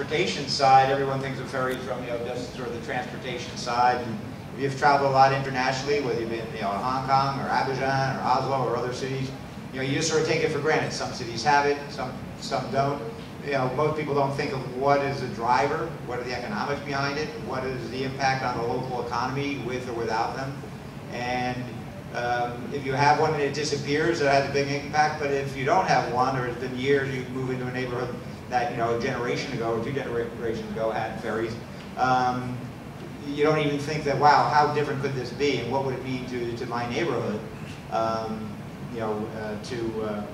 transportation side, everyone thinks of ferries from, you know, just sort of the transportation side. And if you've traveled a lot internationally, whether you've been, you know, Hong Kong or Abidjan or Oslo or other cities, you know, you just sort of take it for granted. Some cities have it, some, some don't. You know, most people don't think of what is the driver, what are the economics behind it, what is the impact on the local economy with or without them. And um, if you have one and it disappears, it has a big impact. But if you don't have one, or it's been years, you move into a neighborhood that you know a generation ago or two generations ago had ferries. Um, you don't even think that wow, how different could this be, and what would it mean to to my neighborhood? Um, you know, uh, to uh,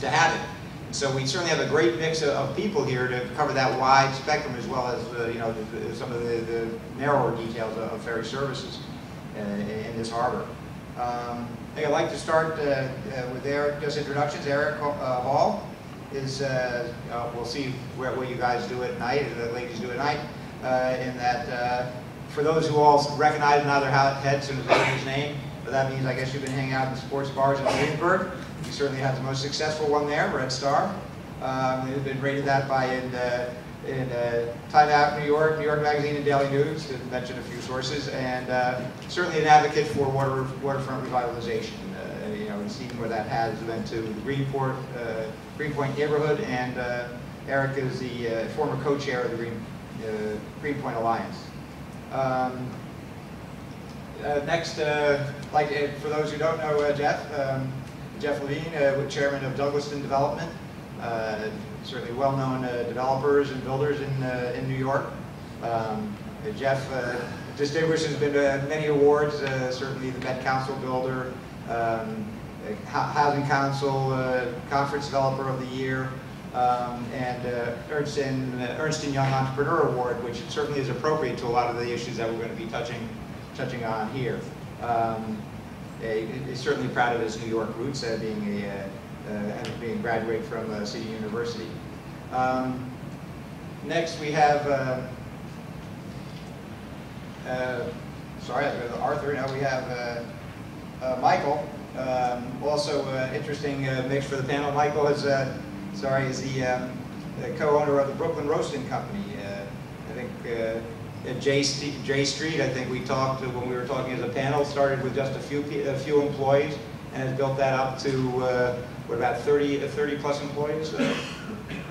to have it. So we certainly have a great mix of, of, people here to cover that wide spectrum, as well as uh, you know the, the, some of the, the, narrower details of, ferry services uh, in, this harbor. Um, I'd like to start uh, uh, with Eric, just introductions. Eric Hall is, uh, uh, we'll see where, what you guys do at night, the ladies do at night, in that for those who all recognize another head as soon as they hear his name, but that means I guess you've been hanging out in sports bars in Williamsburg. You certainly had the most successful one there, Red Star. Um, they've been rated that by in in uh, Time Out New York, New York Magazine, and Daily News, to mention a few sources, and uh, certainly an advocate for water, waterfront revitalization. Uh, and where that has went to the Greenport, uh, Greenpoint neighborhood, and uh, Eric is the uh, former co-chair of the Green, Greenpoint Alliance. Um, next, like for those who don't know Jeff, um, Jeff Levine, chairman of Douglaston Development certainly well-known uh, developers and builders in, uh, in New York. Um, Jeff uh, distinguished has been many awards, certainly the Met Council Builder, um, Housing Council Conference Developer of the Year, um, and uh, Ernst, and, uh, Ernst & Young Entrepreneur Award, which certainly is appropriate to a lot of the issues that we're going to be touching, touching on here. Um, he's certainly proud of his New York roots, uh, being a uh, being graduate from uh, City University. Um, next we have, uh, uh, sorry, Arthur. Now we have uh, uh, Michael. Um, also interesting mix for the panel. Michael is, sorry, is the, um, the co-owner of the Brooklyn Roasting Company. I think at J, Jay Street, I think we talked when we were talking as a panel, started with just a few, a few employees and has built that up to what about 30, 30 plus employees? Uh,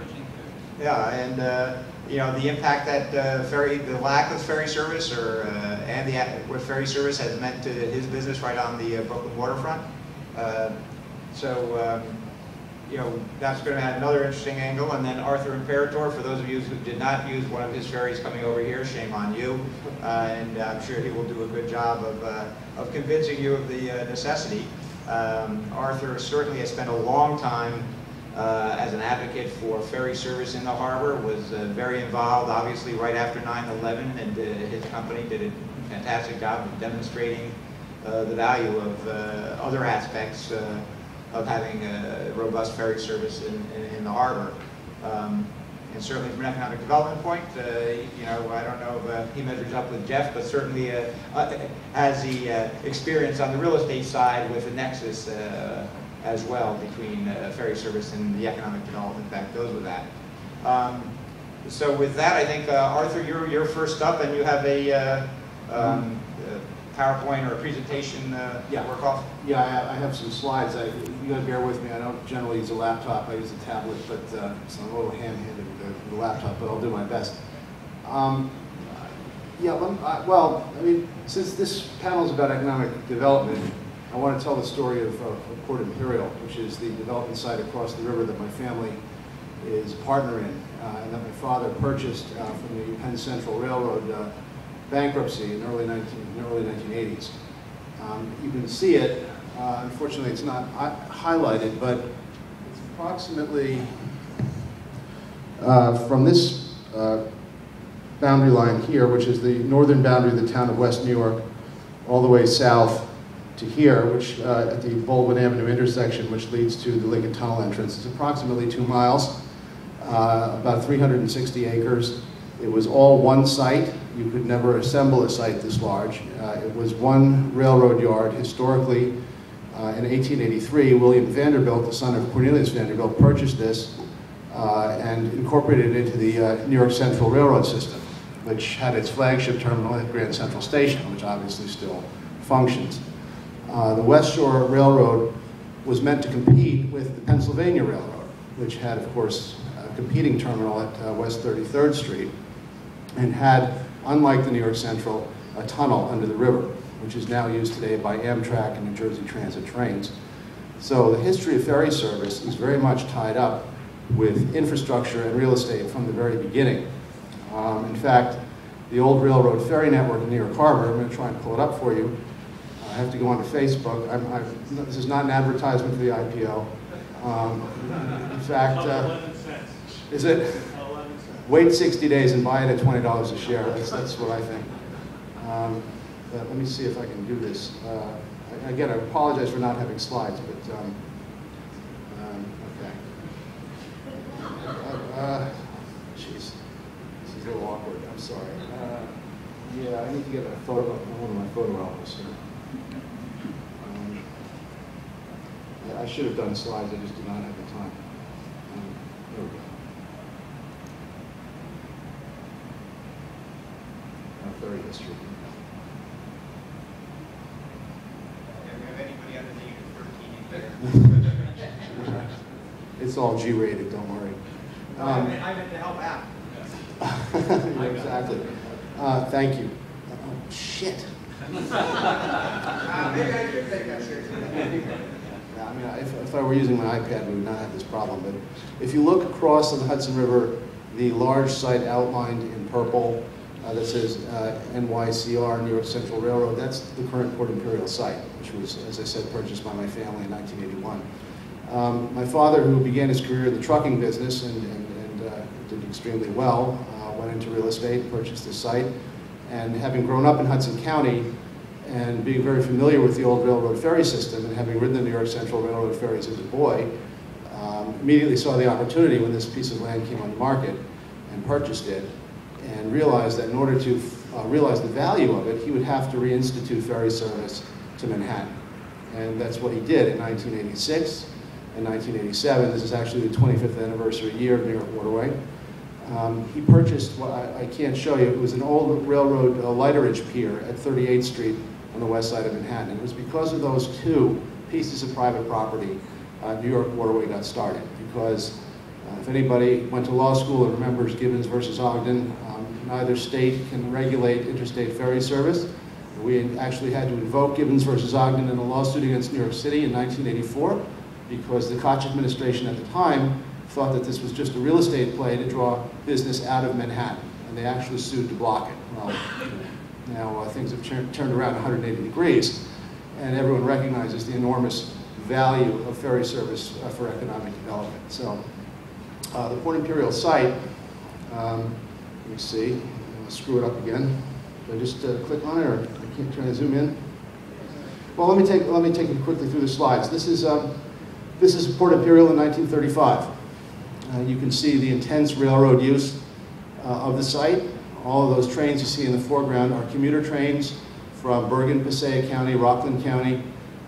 yeah, and uh, you know the impact that uh, ferry, the lack of ferry service, or uh, and the what ferry service has meant to his business right on the uh, Brooklyn waterfront. Uh, so um, you know that's going to add another interesting angle. And then Arthur Imperatore, for those of you who did not use one of his ferries coming over here, shame on you. and I'm sure he will do a good job of of convincing you of the necessity. Um, Arthur certainly has spent a long time uh, as an advocate for ferry service in the harbor, was uh, very involved, obviously, right after 9-11, and uh, his company did a fantastic job of demonstrating uh, the value of uh, other aspects uh, of having a robust ferry service in, in, in the harbor. Um, and certainly from an economic development point, you know, I don't know if he measures up with Jeff, but certainly has the experience on the real estate side with the nexus as well between ferry service and the economic development that goes with that. Um, so with that, I think, Arthur, you're, you're first up and you have a um, PowerPoint or a presentation uh, yeah. work off? Yeah, I, I have some slides. I, you gotta bear with me. I don't generally use a laptop. I use a tablet, but uh, so I'm a little hand-handed with the, the, laptop, but I'll do my best. Um, yeah, uh, well, I mean, since this panel is about economic development, I want to tell the story of, of Port Imperial, which is the development site across the river that my family is a partner in, uh, and that my father purchased uh, from the Penn Central Railroad uh, bankruptcy in early, 19, in early 1980s. Um, you can see it. Uh, unfortunately, it's not highlighted, but it's approximately uh, from this uh, boundary line here, which is the northern boundary of the town of West New York, all the way south to here, which uh, at the Baldwin Avenue intersection, which leads to the Lincoln Tunnel entrance. It's approximately two miles, uh, about 360 acres. It was all one site. You could never assemble a site this large. Uh, it was one railroad yard. Historically, uh, in 1883, William Vanderbilt, the son of Cornelius Vanderbilt, purchased this uh, and incorporated it into the uh, New York Central Railroad system, which had its flagship terminal at Grand Central Station, which obviously still functions. Uh, The West Shore Railroad was meant to compete with the Pennsylvania Railroad, which had, of course, a competing terminal at uh, West 33rd Street, and had, unlike the New York Central, a tunnel under the river, which is now used today by Amtrak and New Jersey Transit trains. So the history of ferry service is very much tied up with infrastructure and real estate from the very beginning. Um, in fact, the old railroad ferry network in New York Harbor, I'm going to try and pull it up for you. I have to go onto Facebook. I'm, I'm, this is not an advertisement for the IPO. Um, in fact, uh, is it? Wait 60 days and buy it at $20 a share. That's, that's what I think. Um, but let me see if I can do this. Uh, again, I apologize for not having slides, but um, um, okay. Uh, uh, Jeez, this is a little awkward. I'm sorry. Uh, yeah, I need to get a photo, of one of my photo albums here. Um, I- should have done slides. I just did not have the time. Um, there we go. Uh, Ferry history. If we have anybody under the age of 13 in there. It's all G-rated, don't worry. I Um, meant, I meant to help out. Exactly. Uh, Thank you. Oh, Shit. I mean, if, if I were using my iPad, we would not have this problem, but if you look across the Hudson River, the large site outlined in purple uh, that says uh, NYCR, New York Central Railroad, that's the current Port Imperial site, which was, as I said, purchased by my family in 1981. Um, My father, who began his career in the trucking business and, and, and uh, did extremely well, uh, went into real estate, purchased this site, and having grown up in Hudson County, and being very familiar with the old railroad ferry system and having ridden the New York Central Railroad ferries as a boy, um, immediately saw the opportunity when this piece of land came on the market and purchased it and realized that in order to uh, realize the value of it, he would have to reinstitute ferry service to Manhattan. And that's what he did in 1986 and 1987. This is actually the 25th anniversary year of New York Waterway. Um, he purchased, what I, I can't show you, it was an old railroad uh, lighterage pier at 38th Street on the west side of Manhattan. It was because of those two pieces of private property, uh, New York Waterway got started. Because uh, if anybody went to law school and remembers Gibbons versus Ogden, um, neither state can regulate interstate ferry service. We actually had to invoke Gibbons versus Ogden in a lawsuit against New York City in 1984 because the Koch administration at the time thought that this was just a real estate play to draw business out of Manhattan, and they actually sued to block it. Well, now uh, things have turned around 180 degrees, and everyone recognizes the enormous value of ferry service uh, for economic development. So uh, the Port Imperial site, um, let me see, I'll screw it up again. Do I just uh, click on it, or I can't try to zoom in? Well, let me take, let me take you quickly through the slides. This is, um, this is Port Imperial in 1935. Uh, you can see the intense railroad use uh, of the site. All of those trains you see in the foreground are commuter trains from Bergen, Passaic County, Rockland County,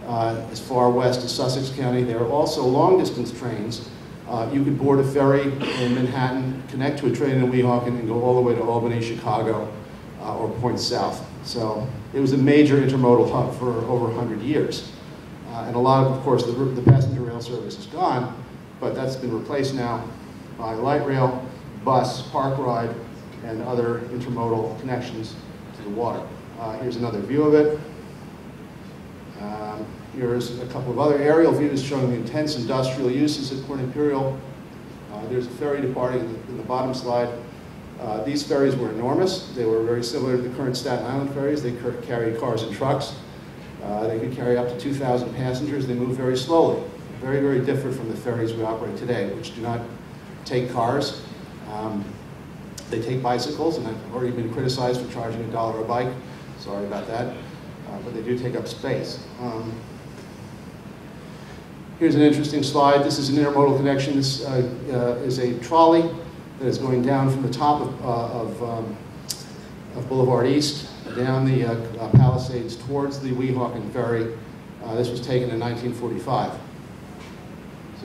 uh, as far west as Sussex County. There are also long-distance trains. Uh, you could board a ferry in Manhattan, connect to a train in Weehawken, and go all the way to Albany, Chicago, uh, or point south. So it was a major intermodal hub for over 100 years. Uh, and a lot of, of course, the, the passenger rail service is gone, but that's been replaced now by light rail, bus, park ride, and other intermodal connections to the water. Uh, here's another view of it. Um, here's a couple of other aerial views showing the intense industrial uses at Port Imperial. Uh, there's a ferry departing in the, in the bottom slide. Uh, these ferries were enormous. They were very similar to the current Staten Island ferries. They carried cars and trucks. Uh, they could carry up to 2,000 passengers. They moved very slowly. Very, very different from the ferries we operate today, which do not take cars. Um, they take bicycles, and I've already been criticized for charging a dollar a bike. Sorry about that. Uh, but they do take up space. Um, here's an interesting slide. This is an intermodal connection. This uh, uh, is a trolley that is going down from the top of, uh, of, um, of Boulevard East down the uh, uh, Palisades towards the Weehawken Ferry. This was taken in 1945.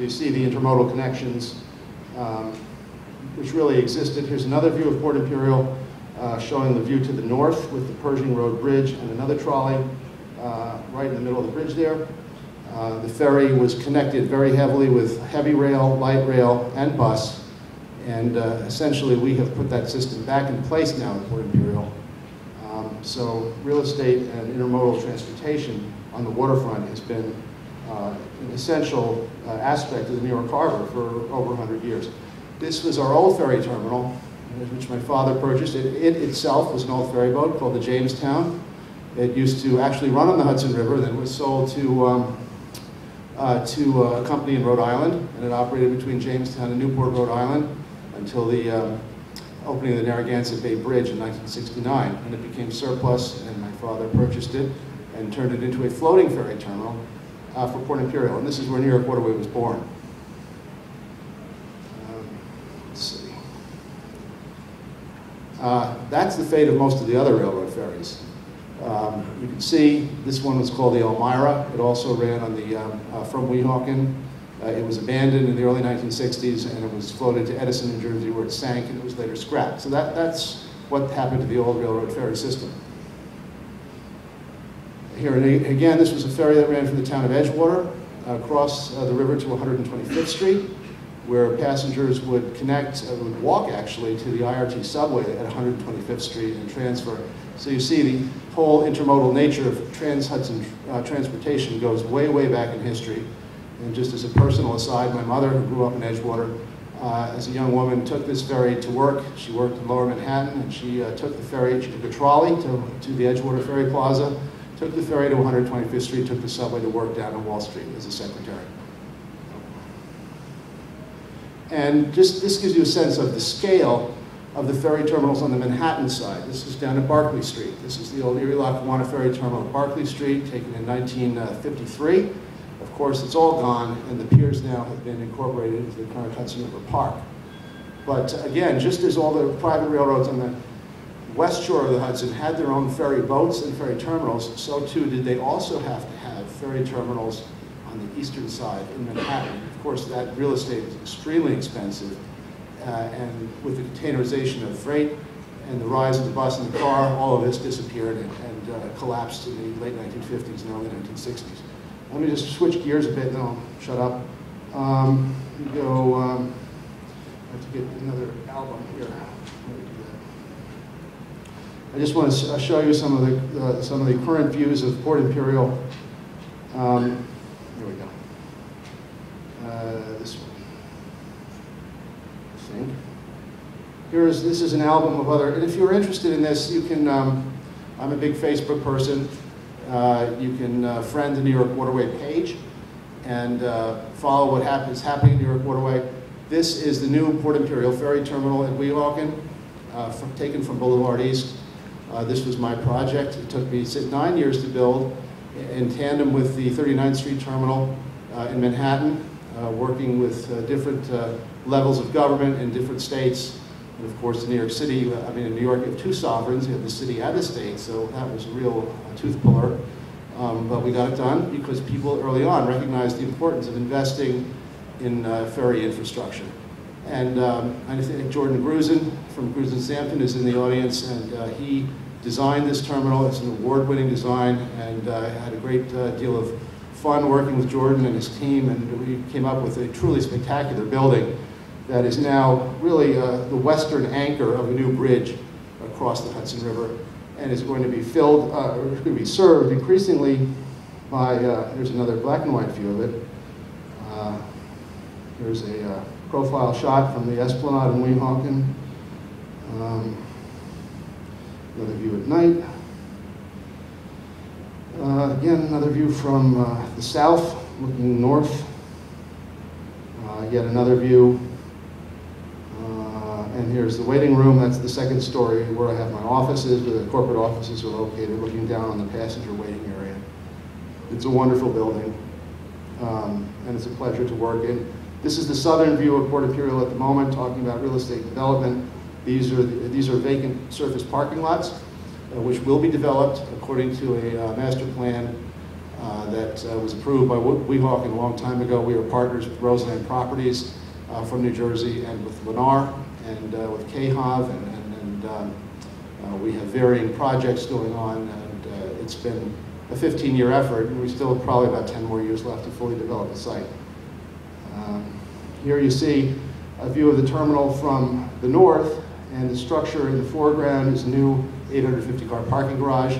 So you see the intermodal connections um, which really existed. Here's another view of Port Imperial uh, showing the view to the north with the Pershing Road Bridge and another trolley uh, right in the middle of the bridge there. Uh, The ferry was connected very heavily with heavy rail, light rail, and bus. And uh, essentially, we have put that system back in place now at Port Imperial. Um, So real estate and intermodal transportation on the waterfront has been uh, an essential uh, aspect of the New York Harbor for over 100 years. This was our old ferry terminal, which my father purchased. It it itself was an old ferry boat called the Jamestown. It used to actually run on the Hudson River, then was sold to, um, uh, to a company in Rhode Island, and it operated between Jamestown and Newport, Rhode Island, until the um, opening of the Narragansett Bay Bridge in 1969. And it became surplus, and my father purchased it and turned it into a floating ferry terminal uh, for Port Imperial. And this is where New York Waterway was born. Um, Let's see. Uh, That's the fate of most of the other railroad ferries. Um, You can see, this one was called the Elmira. It also ran on the, um, uh, from Weehawken. Uh, It was abandoned in the early 1960s, and it was floated to Edison, New Jersey, where it sank, and it was later scrapped. So that, that's what happened to the old railroad ferry system. Here, and again, this was a ferry that ran from the town of Edgewater uh, across uh, the river to 125th Street, where passengers would connect, uh, would walk actually, to the IRT subway at 125th Street and transfer. So you see the whole intermodal nature of Trans-Hudson transportation goes way, way back in history. And just as a personal aside, my mother, who grew up in Edgewater, uh, as a young woman, took this ferry to work. She worked in Lower Manhattan, and she uh, took the ferry, she took a trolley to, to the Edgewater Ferry Plaza, took the ferry to 125th Street, took the subway to work down on Wall Street as a secretary. And just this gives you a sense of the scale of the ferry terminals on the Manhattan side. This is down at Barclay Street. This is the old Erie Lackawanna Ferry Terminal at Barclay Street, taken in 1953. Of course, it's all gone, and the piers now have been incorporated into the current Hudson River Park. But again, just as all the private railroads on the west shore of the Hudson had their own ferry boats and ferry terminals, so too did they also have to have ferry terminals on the eastern side in Manhattan. Of course, that real estate is extremely expensive, uh, and with the containerization of freight and the rise of the bus and the car, all of this disappeared and, and uh, collapsed in the late 1950s and early 1960s. Let me just switch gears a bit, then I'll shut up. Um, go, um, I have to get another album here. How do we do that? I just want to show you some of the, uh, some of the current views of Port Imperial. Um, here we go. Uh, this one. I think. Here's, this is an album of other, and if you're interested in this, you can, um, I'm a big Facebook person. Uh, you can uh, friend the New York Waterway page and uh, follow what happens happening in New York Waterway. This is the new Port Imperial Ferry Terminal at Weehawken, uh, from, taken from Boulevard East. Uh, this was my project. It took me nine years to build in tandem with the 39th Street Terminal uh, in Manhattan, uh, working with uh, different uh, levels of government in different states. And of course, in New York City, uh, I mean, in New York, you have two sovereigns, you have the city and the state, so that was a real tooth puller. Um, but we got it done because people early on recognized the importance of investing in ferry infrastructure. And um, I Jordan Gruzen from Gruzen Samton is in the audience, and uh, he designed this terminal. It's an award-winning design, and uh, I had a great uh, deal of fun working with Jordan and his team, and we came up with a truly spectacular building that is now really uh, the western anchor of a new bridge across the Hudson River, and is going to be filled, uh, going to be served increasingly by, uh, here's another black and white view of it. Uh, here's a profile shot from the Esplanade in Weehawken. Um, another view at night. Uh, again, another view from uh, the south, looking north. Uh, yet another view. Uh, and here's the waiting room. That's the second story where I have my offices, where the corporate offices are located, looking down on the passenger waiting area. It's a wonderful building, um, and it's a pleasure to work in. This is the southern view of Port Imperial at the moment, talking about real estate development. These are, the, these are vacant surface parking lots, uh, which will be developed according to a uh, master plan uh, that uh, was approved by Weehawken a long time ago. We are partners with Roseland Properties, uh, from New Jersey and with Lennar and uh, with KHAV and, and, and um, we have varying projects going on and it's been a 15-year effort and we still have probably about 10 more years left to fully develop the site. Um, Here you see a view of the terminal from the north and the structure in the foreground is new 850-car parking garage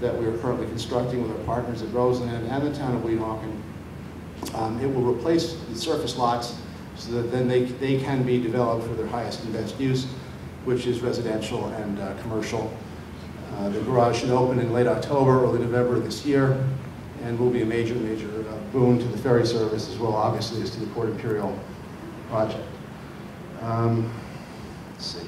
that we are currently constructing with our partners at Roseland and the town of Weehawken. Um, It will replace the surface lots so that then they, they can be developed for their highest and best use, which is residential and uh, commercial. Uh, The garage should open in late October, early November this year, and will be a major, major uh, boon to the ferry service as well, obviously, as to the Port Imperial project. Um, Let's see.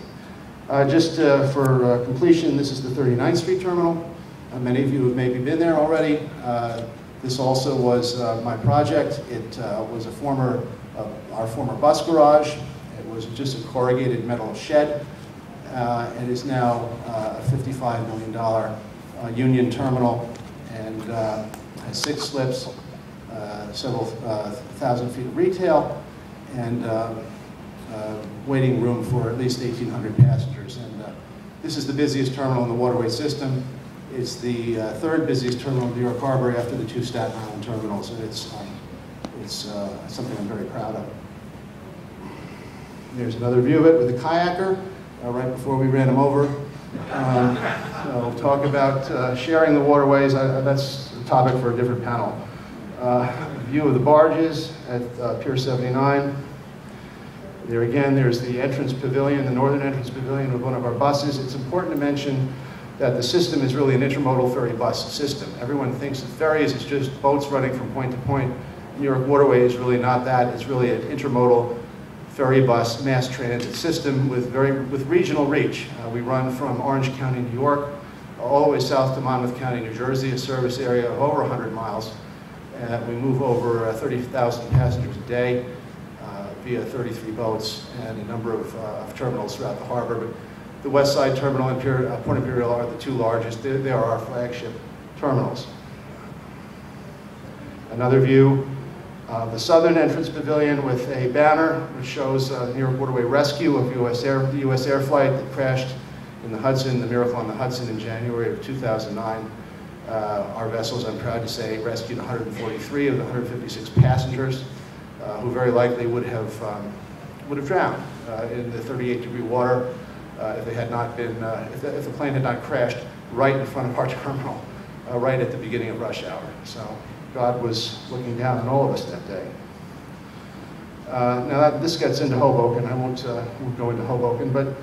Uh, Just uh, for uh, completion, this is the 39th Street Terminal. Uh, Many of you have maybe been there already. Uh, This also was my project. It was a former, our former bus garage. It was just a corrugated metal shed. It is now a $55 million union terminal and six slips, uh, several uh, thousand feet of retail, and uh, waiting room for at least 1,800 passengers. And this is the busiest terminal in the waterway system. It's the uh, third busiest terminal in New York Harbor after the two Staten Island terminals, and it's, um, it's uh, something I'm very proud of. There's another view of it with a kayaker, uh, right before we ran him over. Um, so talk about sharing the waterways, Uh, that's topic for a different panel. Uh, View of the barges at uh, Pier 79. There again, there's the entrance pavilion, the northern entrance pavilion with one of our buses. It's important to mention that the system is really an intermodal ferry bus system. Everyone thinks that ferries is just boats running from point to point. New York Waterway is really not that. It's really an intermodal ferry bus mass transit system with very with regional reach. Uh, we run from Orange County, New York, all the way south to Monmouth County, New Jersey, a service area of over 100 miles. Uh, we move over uh, 30,000 passengers a day uh, via 33 boats and a number of, uh, of terminals throughout the harbor. But the West Side Terminal and uh, Port Imperial are the two largest. They, they are our flagship terminals. Another view of the southern entrance pavilion with a banner which shows uh, New York Waterway rescue of US Air, the US Air flight that crashed in the Hudson, the Miracle on the Hudson in January of 2009. Uh, our vessels, I'm proud to say, rescued 143 of the 156 passengers uh, who very likely would have, um, would have drowned uh, in the 38 degree water uh, if they had not been, uh, if, the, if the plane had not crashed right in front of our terminal, uh, right at the beginning of rush hour. So God was looking down on all of us that day. Now that, this gets into Hoboken. I won't, won't go into Hoboken, but,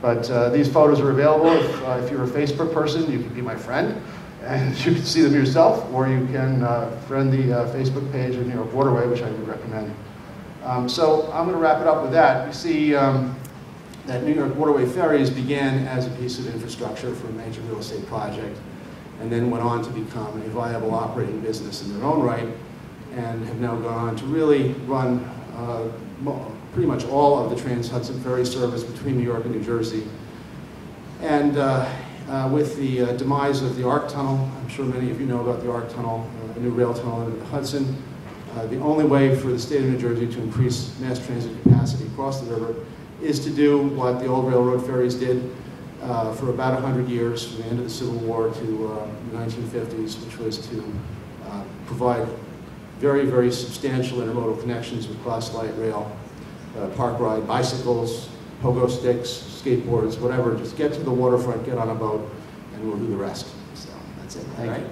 but uh, these photos are available. If, uh, if you're a Facebook person, you can be my friend, and you can see them yourself, or you can uh, friend the uh, Facebook page of New York Waterway, which I would recommend. Um, so I'm going to wrap it up with that. You see um, that New York Waterway Ferries began as a piece of infrastructure for a major real estate project, and then went on to become a viable operating business in their own right, and have now gone on to really run uh, pretty much all of the Trans-Hudson Ferry service between New York and New Jersey. And uh, uh, with the uh, demise of the ARC Tunnel, I'm sure many of you know about the ARC Tunnel, uh, a new rail tunnel into the Hudson, uh, the only way for the state of New Jersey to increase mass transit capacity across the river is to do what the old railroad ferries did uh, for about 100 years, from the end of the Civil War to uh, the 1950s, which was to uh, provide very, very substantial intermodal connections with cross light rail, uh, park ride bicycles, pogo sticks, skateboards, whatever. Just get to the waterfront, get on a boat, and we'll do the rest. So that's it. Thank you.